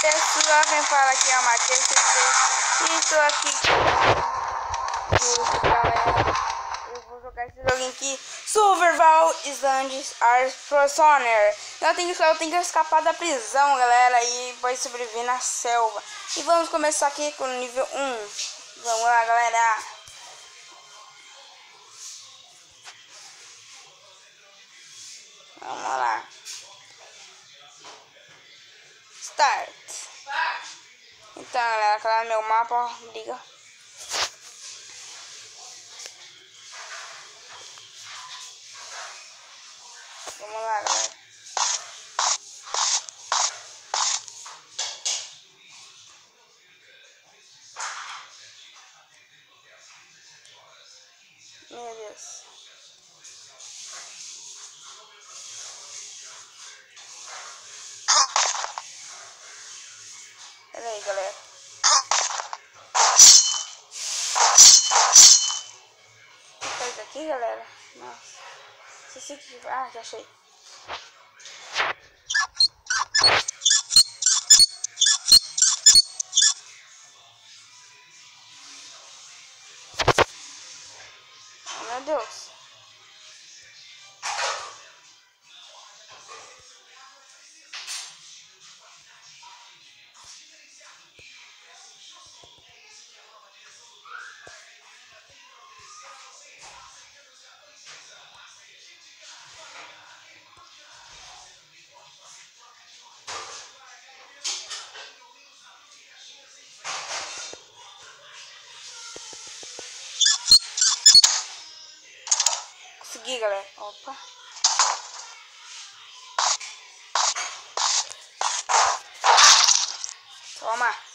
pessoal, quem fala aqui é o Matheus e estou aqui com. Eu vou jogar esse joguinho aqui, Survival Islands Art Prisoner. Eu tenho, eu tenho que escapar da prisão, galera, e depois sobreviver na selva. E vamos começar aqui com o nível 1. Vamos lá, galera. Vamos lá. Start. Então, galera, aquela é meu mapa, ó, briga. Vamos lá, galera. Aí, galera. Faz aqui, galera? Nossa. Esqueci que... Ah, já achei. Oh, meu Deus. Consegui, galera. Opa. Toma.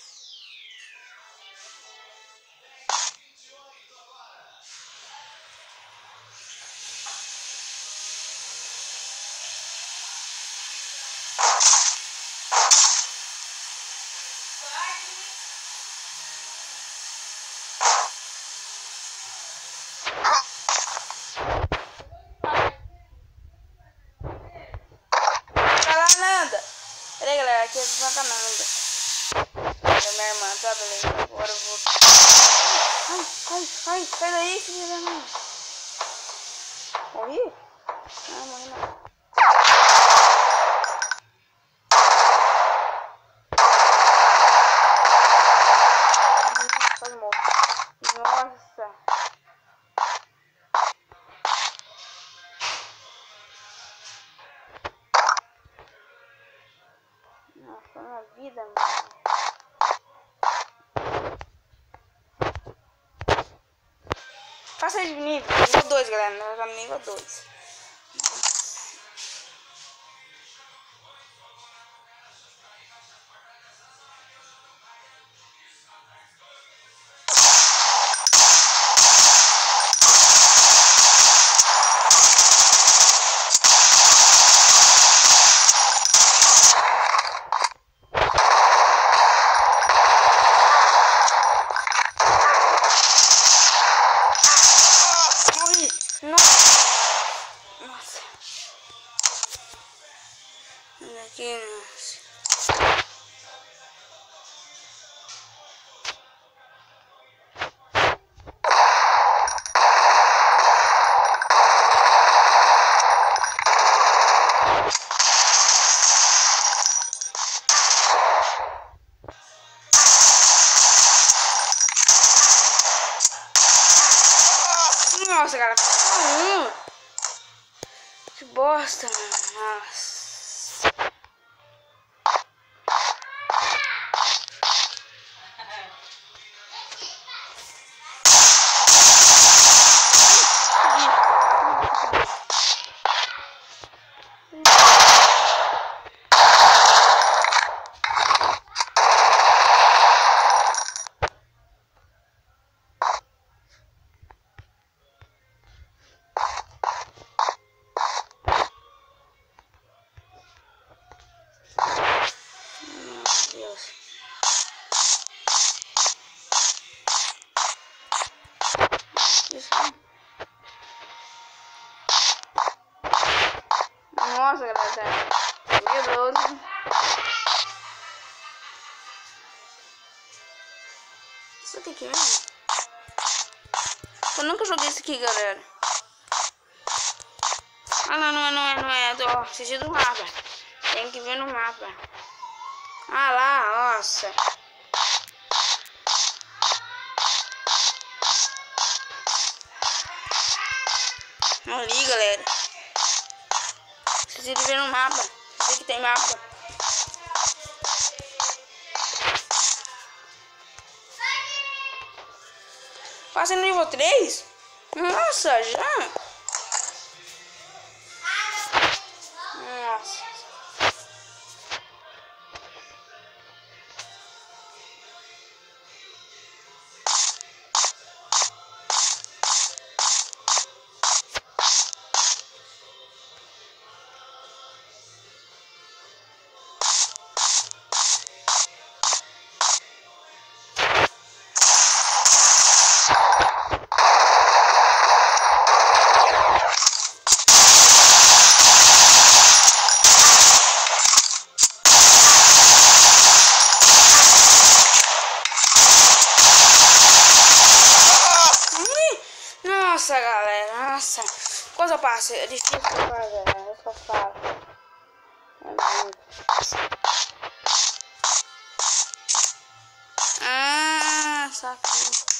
Vai lá, Nanda. Pera aí, galera. Aqui é do Nanda. É minha irmã, tá? Beleza. Agora eu vou... Ai, ai, ai. Sai daí, filha da mãe. Morri? Faça de nível, nível 2, galera. Nós no nível 2. Cara, falta um. Que bosta, mano. Nossa. Nossa, galera, é medroso. Isso aqui que é? Né? Eu nunca joguei isso aqui, galera. Ah, não, não é, não é, não é. Ó, assisti do mapa. Tem que ver no mapa. Ah lá, nossa. Não liga, galera. Preciso ver no mapa. Sei que tem mapa. No nível 3? Nossa, já? Passa, é difícil pra galera, é eu falo. É muito. Ah, saquei.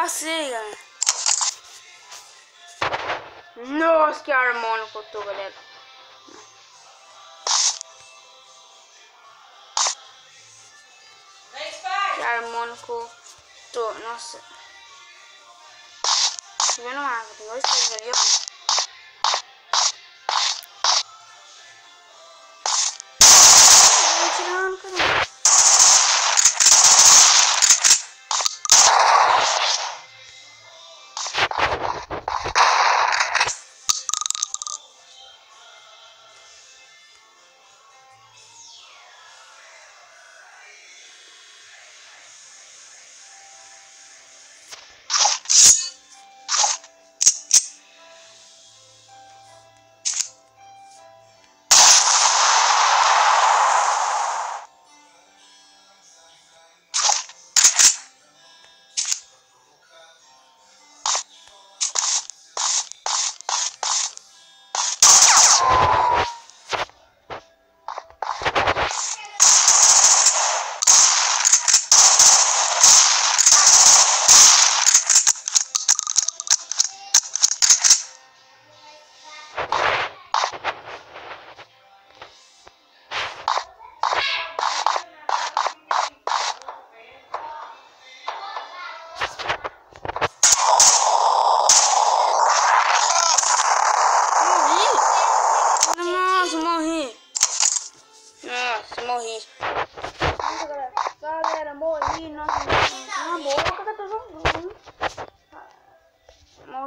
Passei, galera. Nossa, que harmônico eu tô, galera. Que harmônico tô. Nossa. Tô vendo uma água. Tem dois três ali, ó.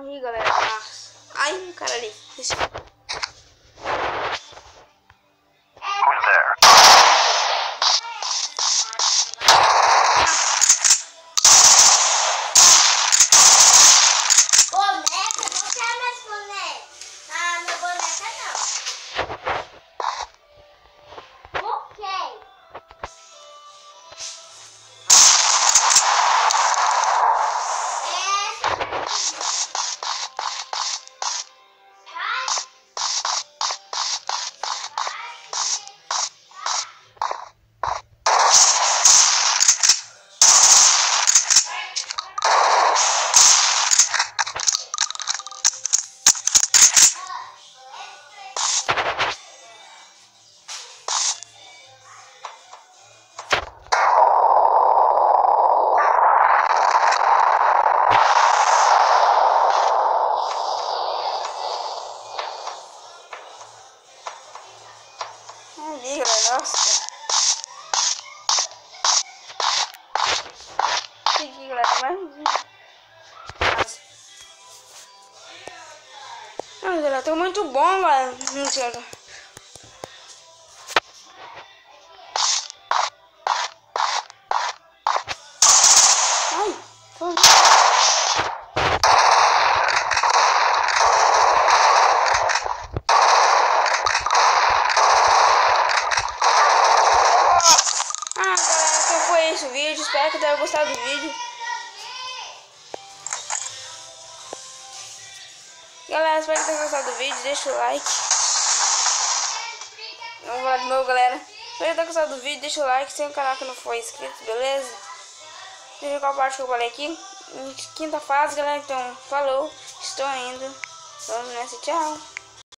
Morri, galera! Nossa! Ai, o cara Nossa. Aqui, galera, mas... Nossa, galera, tá muito bom, galera. Galera, espero que tenham gostado do vídeo. Deixa o like. Vamos lá de novo, galera. Espero que tenham gostado do vídeo. Deixa o like. Se um canal que não foi inscrito, beleza? Deixa eu qual parte que eu falei aqui. Quinta fase, galera. Então, falou. Estou indo. Vamos nessa. Tchau.